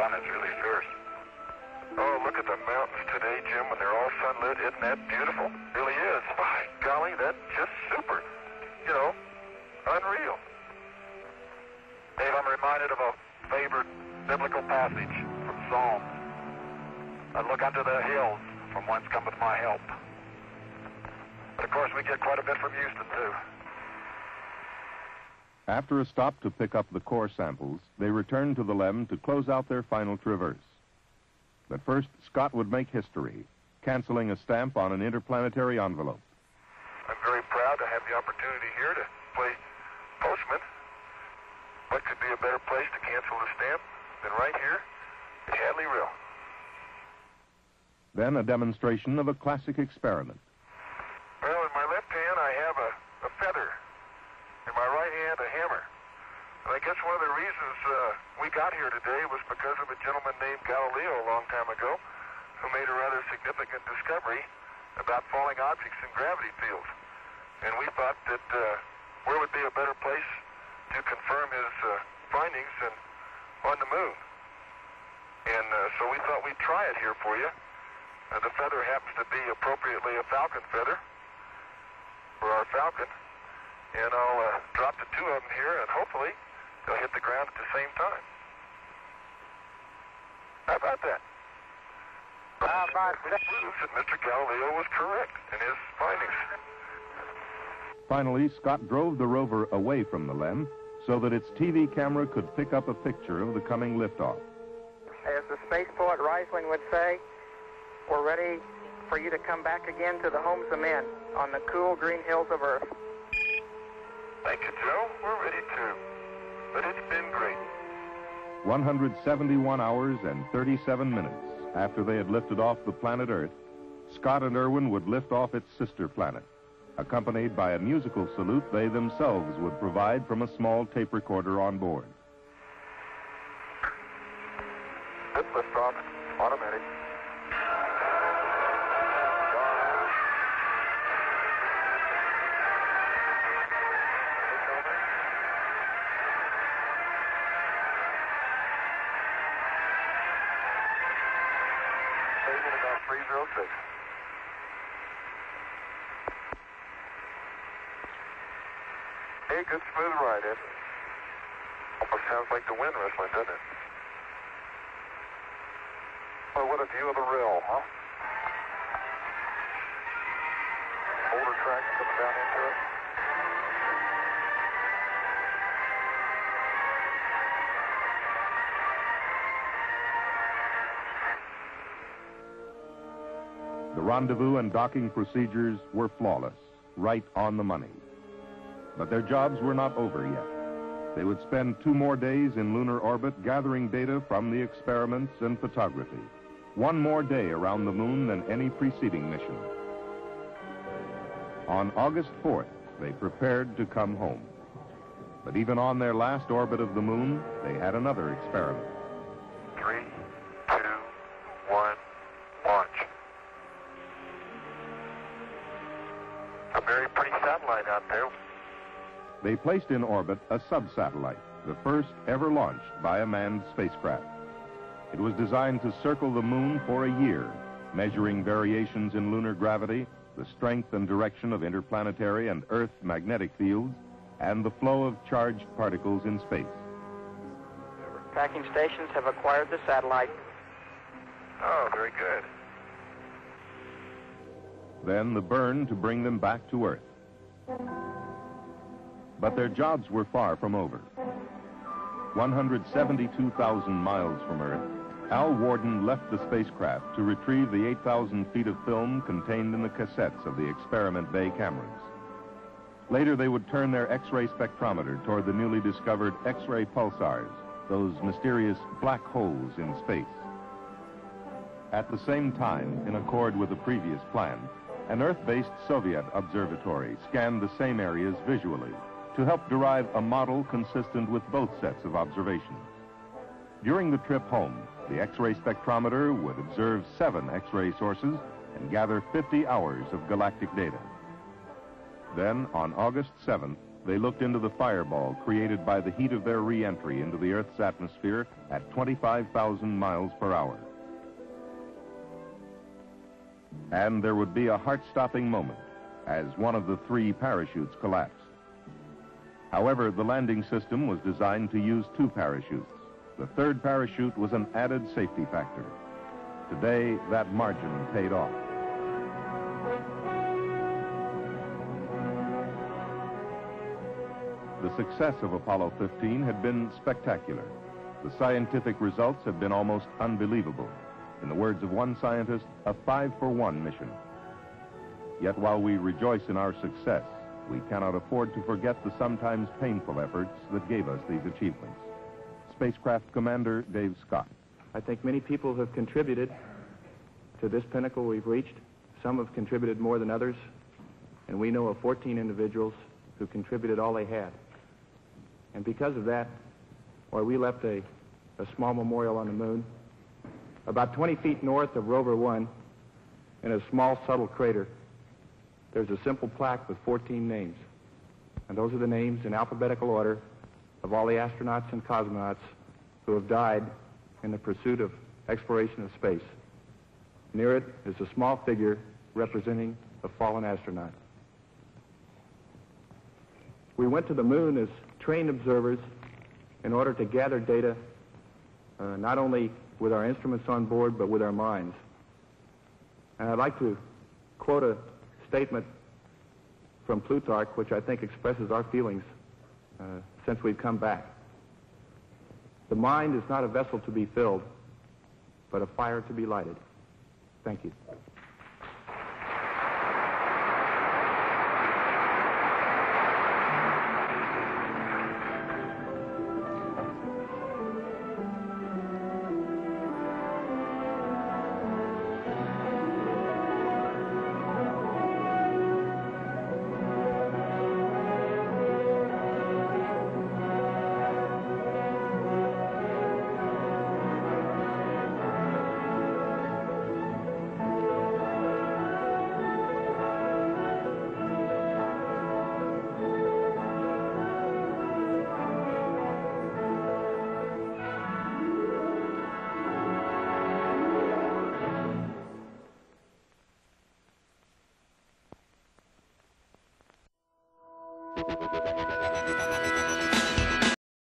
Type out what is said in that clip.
sun is really fierce. Oh, look at the mountains today, Jim, when they're all sunlit. Isn't that beautiful? Really is. By golly, that's just super. You know, unreal. Dave, I'm reminded of a favorite biblical passage from Psalms. I look unto the hills from whence cometh my help. But of course, we get quite a bit from Houston, too. After a stop to pick up the core samples, they returned to the LEM to close out their final traverse. But first, Scott would make history, canceling a stamp on an interplanetary envelope. I'm very proud to have the opportunity here to play postman. What could be a better place to cancel the stamp than right here at Hadley Rill? Then a demonstration of a classic experiment. Well, in my left hand, I have a, a feather. In my right hand, a hammer. And I guess one of the reasons uh, we got here today was because of a gentleman named Galileo a long time ago who made a rather significant discovery about falling objects in gravity fields. And we thought that uh, where would be a better place to confirm his uh, findings than on the moon. And uh, so we thought we'd try it here for you. Uh, the feather happens to be appropriately a falcon feather for our falcon. And I'll uh, drop the two of them here, and hopefully they'll hit the ground at the same time. How about that? How about that? Proves that Mr. Galileo was correct in his findings. Finally, Scott drove the rover away from the LEM so that its TV camera could pick up a picture of the coming liftoff. As the space poet Rhysling would say, we're ready for you to come back again to the homes of men on the cool green hills of Earth. Thank you, Joe. We're ready too. But it's been great. 171 hours and 37 minutes after they had lifted off the planet Earth, Scott and Irwin would lift off its sister planet, accompanied by a musical salute they themselves would provide from a small tape recorder on board. Good liftoff. Automatic. 306. Hey, good smooth ride, Ed. Almost sounds like the wind whistling, doesn't it? Oh, what a view of the rill, huh? Older track coming down into it. The rendezvous and docking procedures were flawless, right on the money. But their jobs were not over yet. They would spend two more days in lunar orbit gathering data from the experiments and photography. One more day around the moon than any preceding mission. On August 4th, they prepared to come home. But even on their last orbit of the moon, they had another experiment. Three, A very pretty satellite out there. They placed in orbit a sub-satellite, the first ever launched by a manned spacecraft. It was designed to circle the moon for a year, measuring variations in lunar gravity, the strength and direction of interplanetary and Earth magnetic fields, and the flow of charged particles in space. Tracking stations have acquired the satellite. Oh, very good. Then the burn to bring them back to Earth. But their jobs were far from over. 172,000 miles from Earth, Al Worden left the spacecraft to retrieve the 8,000 feet of film contained in the cassettes of the experiment bay cameras. Later, they would turn their X-ray spectrometer toward the newly discovered X-ray pulsars, those mysterious black holes in space. At the same time, in accord with the previous plan, an Earth-based Soviet observatory scanned the same areas visually to help derive a model consistent with both sets of observations. During the trip home, the X-ray spectrometer would observe seven X-ray sources and gather 50 hours of galactic data. Then, on August 7th, they looked into the fireball created by the heat of their re-entry into the Earth's atmosphere at 25,000 miles per hour. And there would be a heart-stopping moment as one of the three parachutes collapsed. However, the landing system was designed to use two parachutes. The third parachute was an added safety factor. Today, that margin paid off. The success of Apollo 15 had been spectacular. The scientific results have been almost unbelievable. In the words of one scientist, a five for one mission. Yet while we rejoice in our success, we cannot afford to forget the sometimes painful efforts that gave us these achievements. Spacecraft Commander Dave Scott. I think many people have contributed to this pinnacle we've reached. Some have contributed more than others, and we know of 14 individuals who contributed all they had. And because of that, why we left a, a small memorial on the moon, about 20 feet north of Rover 1, in a small subtle crater, there's a simple plaque with 14 names. And those are the names in alphabetical order of all the astronauts and cosmonauts who have died in the pursuit of exploration of space. Near it is a small figure representing a fallen astronaut. We went to the moon as trained observers in order to gather data uh, not only with our instruments on board, but with our minds. And I'd like to quote a statement from Plutarch, which I think expresses our feelings uh, since we've come back. The mind is not a vessel to be filled, but a fire to be lighted. Thank you. Thank you.